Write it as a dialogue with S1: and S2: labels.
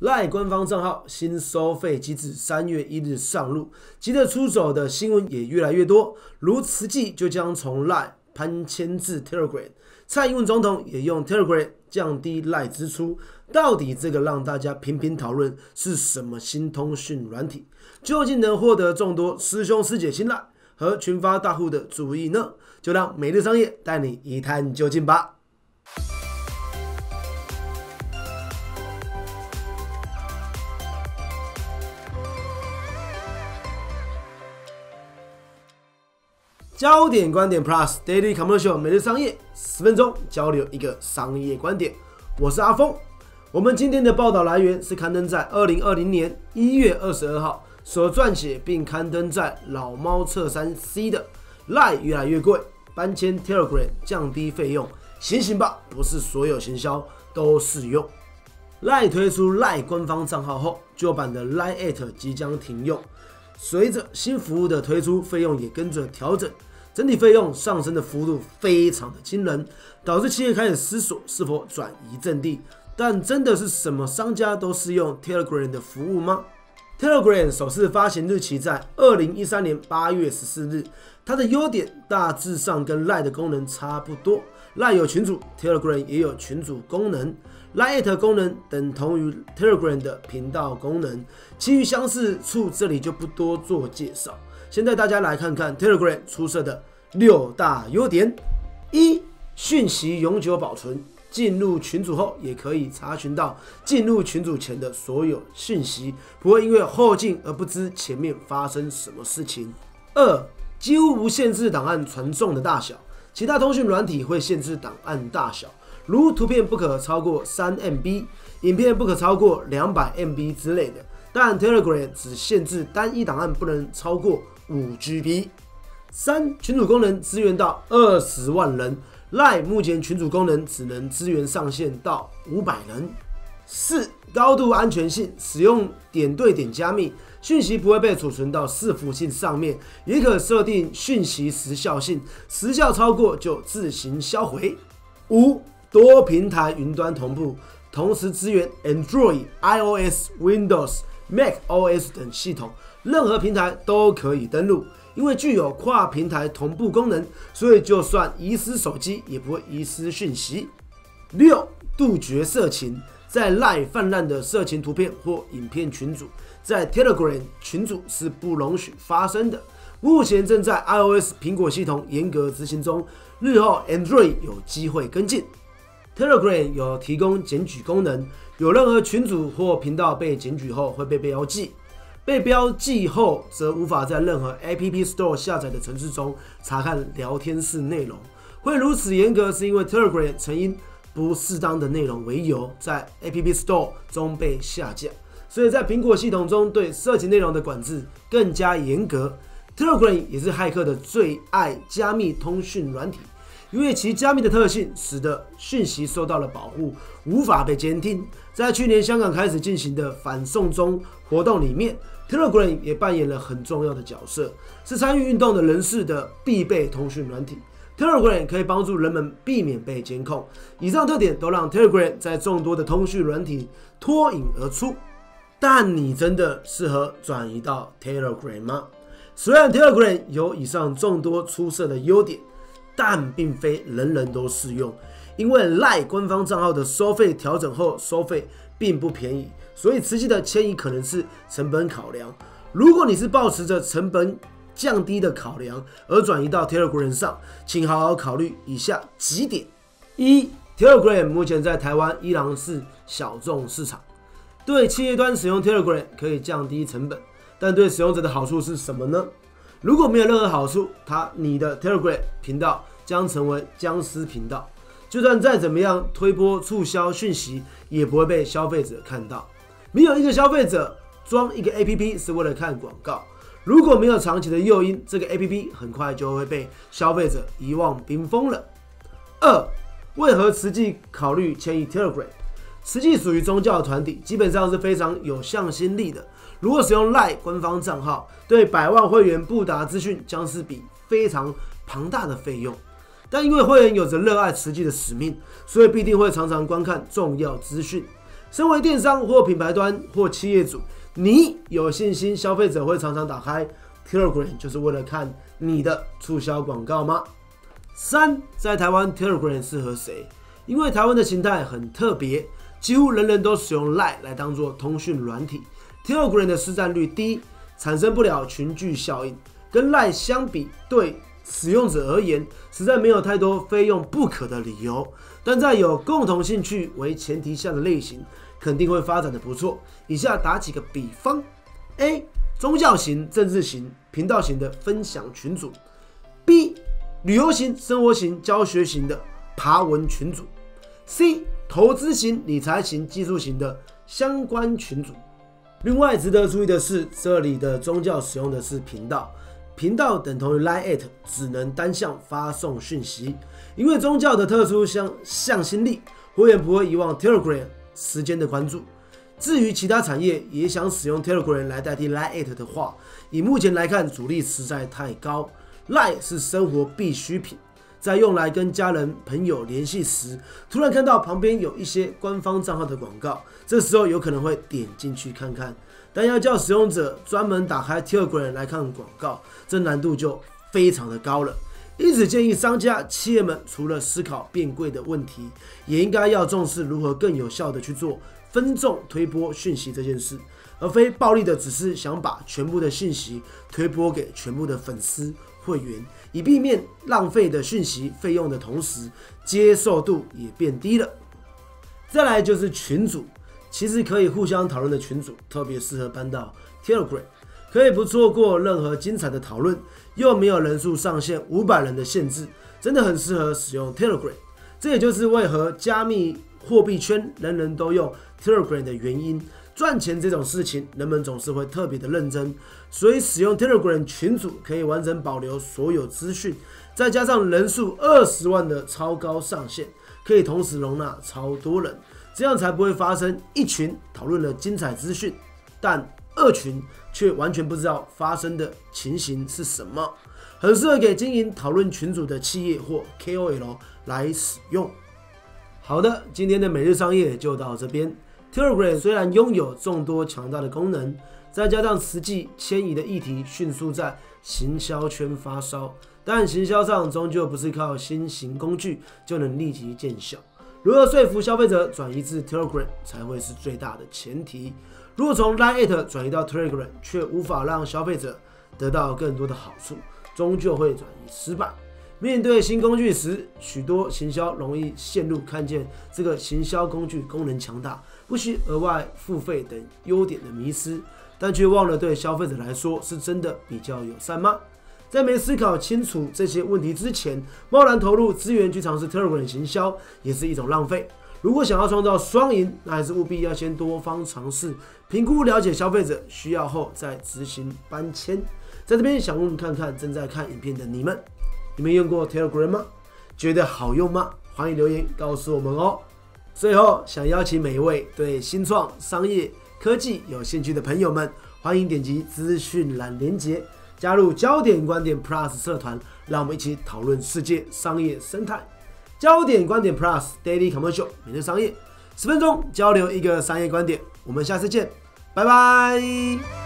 S1: 赖官方账号新收费机制三月一日上路，急着出手的新闻也越来越多，如慈济就将从赖搬迁至 Telegram，蔡英文总统也用 Telegram 降低赖支出，到底这个让大家频频讨论是什么新通讯软体，究竟能获得众多师兄师姐青睐和群发大户的注意呢？就让每日商业带你一探究竟吧。焦点观点 Plus Daily Commercial 每日商业十分钟交流一个商业观点，我是阿峰。我们今天的报道来源是刊登在二零二零年一月二十二号所撰写并刊登在老猫侧山 C 的 Lie 越来越贵，搬迁 Telegram 降低费用，醒醒吧！不是所有行销都适用。Lie 推出 Lie 官方账号后，旧版的 Line at 即将停用。随着新服务的推出，费用也跟着调整，整体费用上升的幅度非常的惊人，导致企业开始思索是否转移阵地。但真的是什么商家都适用 Telegram 的服务吗？Telegram 首次发行日期在二零一三年八月十四日，它的优点大致上跟 Line 的功能差不多，Line 有群组，Telegram 也有群组功能。Lite 功能等同于 Telegram 的频道功能，其余相似处这里就不多做介绍。现在大家来看看 Telegram 出色的六大优点：一、讯息永久保存，进入群组后也可以查询到进入群组前的所有讯息，不会因为后进而不知前面发生什么事情。二、几乎无限制档案传送的大小，其他通讯软体会限制档案大小。如图片不可超过三 MB，影片不可超过两百 MB 之类的，但 Telegram 只限制单一档案不能超过五 GB。三群组功能支援到二十万人，Line 目前群组功能只能支援上线到五百人。四高度安全性，使用点对点加密，讯息不会被储存到伺服器上面，也可设定讯息时效性，时效超过就自行销毁。五多平台云端同步，同时支援 Android、iOS、Windows、Mac OS 等系统，任何平台都可以登录。因为具有跨平台同步功能，所以就算遗失手机也不会遗失讯息。六、杜绝色情，在 Line 泛滥的色情图片或影片群组，在 Telegram 群组是不容许发生的。目前正在 iOS 苹果系统严格执行中，日后 Android 有机会跟进。Telegram 有提供检举功能，有任何群组或频道被检举后会被标记，被标记后则无法在任何 App Store 下载的城市中查看聊天室内容。会如此严格，是因为 Telegram 曾因不适当的内容为由，在 App Store 中被下架，所以在苹果系统中对涉及内容的管制更加严格。Telegram 也是骇客的最爱加密通讯软体。因为其加密的特性，使得讯息受到了保护，无法被监听。在去年香港开始进行的反送中活动里面，Telegram 也扮演了很重要的角色，是参与运动的人士的必备通讯软体。Telegram 可以帮助人们避免被监控。以上特点都让 Telegram 在众多的通讯软体脱颖而出。但你真的适合转移到 Telegram 吗？虽然 Telegram 有以上众多出色的优点。但并非人人都适用，因为赖官方账号的收费调整后，收费并不便宜，所以实际的迁移可能是成本考量。如果你是抱持着成本降低的考量而转移到 Telegram 上，请好好考虑以下几点：一，Telegram 目前在台湾依然是小众市场，对企业端使用 Telegram 可以降低成本，但对使用者的好处是什么呢？如果没有任何好处，它你的 Telegram 频道将成为僵尸频道。就算再怎么样推波促销讯息，也不会被消费者看到。没有一个消费者装一个 APP 是为了看广告。如果没有长期的诱因，这个 APP 很快就会被消费者遗忘冰封了。二，为何实际考虑迁移 Telegram？实际属于宗教团体，基本上是非常有向心力的。如果使用 Line 官方账号，对百万会员布达资讯将是笔非常庞大的费用。但因为会员有着热爱慈济的使命，所以必定会常常观看重要资讯。身为电商或品牌端或企业主，你有信心消费者会常常打开 Telegram 就是为了看你的促销广告吗？三，在台湾 Telegram 适合谁？因为台湾的形态很特别，几乎人人都使用 Line 来当做通讯软体，Telegram 的市占率低，产生不了群聚效应。跟 Line 相比，对使用者而言，实在没有太多非用不可的理由。但在有共同兴趣为前提下的类型，肯定会发展的不错。以下打几个比方：A. 宗教型、政治型、频道型的分享群组；B. 旅游型、生活型、教学型的爬文群组；C. 投资型、理财型、技术型的相关群组。另外值得注意的是，这里的宗教使用的是频道。频道等同于 Line，只能单向发送讯息。因为宗教的特殊向向心力，会员不会遗忘 Telegram 时间的关注。至于其他产业也想使用 Telegram 来代替 Line 的话，以目前来看，阻力实在太高。Line 是生活必需品，在用来跟家人朋友联系时，突然看到旁边有一些官方账号的广告，这时候有可能会点进去看看。但要叫使用者专门打开 Telegram 来看广告，这难度就非常的高了。因此建议商家、企业们除了思考变贵的问题，也应该要重视如何更有效的去做分众推播讯息这件事，而非暴力的只是想把全部的信息推播给全部的粉丝会员，以避免浪费的讯息费用的同时，接受度也变低了。再来就是群主。其实可以互相讨论的群组，特别适合搬到 Telegram，可以不错过任何精彩的讨论，又没有人数上限五百人的限制，真的很适合使用 Telegram。这也就是为何加密货币圈人人都用 Telegram 的原因。赚钱这种事情，人们总是会特别的认真，所以使用 Telegram 群组可以完整保留所有资讯，再加上人数二十万的超高上限，可以同时容纳超多人。这样才不会发生一群讨论了精彩资讯，但二群却完全不知道发生的情形是什么，很适合给经营讨论群组的企业或 KOL 来使用。好的，今天的每日商业就到这边。Telegram 虽然拥有众多强大的功能，再加上实际迁移的议题迅速在行销圈发烧，但行销上终究不是靠新型工具就能立即见效。如何说服消费者转移至 Telegram 才会是最大的前提。如果从 Line 转移到 Telegram 却无法让消费者得到更多的好处，终究会转移失败。面对新工具时，许多行销容易陷入看见这个行销工具功能强大，不需额外付费等优点的迷失，但却忘了对消费者来说是真的比较友善吗？在没思考清楚这些问题之前，贸然投入资源去尝试 Telegram 行销，也是一种浪费。如果想要创造双赢，那还是务必要先多方尝试，评估了解消费者需要后再执行搬迁。在这边想问看看正在看影片的你们，你们用过 Telegram 吗？觉得好用吗？欢迎留言告诉我们哦。最后，想邀请每一位对新创、商业、科技有兴趣的朋友们，欢迎点击资讯栏连接。加入焦点观点 Plus 社团，让我们一起讨论世界商业生态。焦点观点 Plus Daily Commercial 每日商业，十分钟交流一个商业观点。我们下次见，拜拜。